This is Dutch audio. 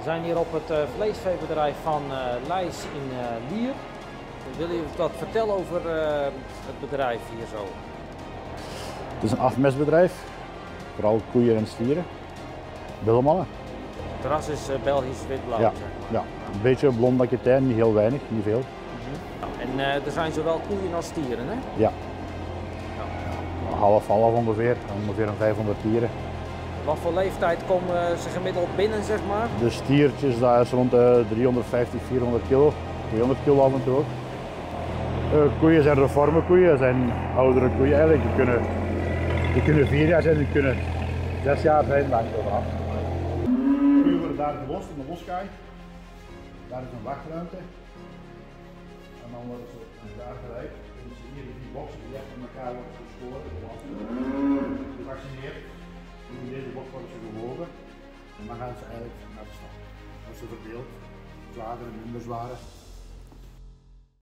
We zijn hier op het uh, vleesveebedrijf van uh, Lijs in uh, Lier. Wil je wat vertellen over het bedrijf hier zo? Het is een afmestbedrijf, vooral koeien en stieren. Billemannen. Het ras is Belgisch wit-blauw. Ja, zeg maar. ja, een beetje blond bakjetijn, niet heel weinig, niet veel. En er zijn zowel koeien als stieren, hè? Ja. Half half ongeveer, ongeveer een 500 dieren. Wat voor leeftijd komen ze gemiddeld binnen, zeg maar? De stiertjes, daar is rond de 350, 400 kilo, 200 kilo af en toe. Uh, koeien zijn reformenkoeien, zijn oudere koeien eigenlijk. Die kunnen, die kunnen vier jaar zijn, die kunnen zes jaar zijn, lang vanaf. Koeien worden daar gelost in de loskaai. Daar is een wachtruimte. En dan worden ze daar gelijk. Ze hier die boxen die echt met elkaar worden geschoren, worden ze gewogen en dan gaan ze eigenlijk naar de stad. Als ze verdeeld, zware en minder zware.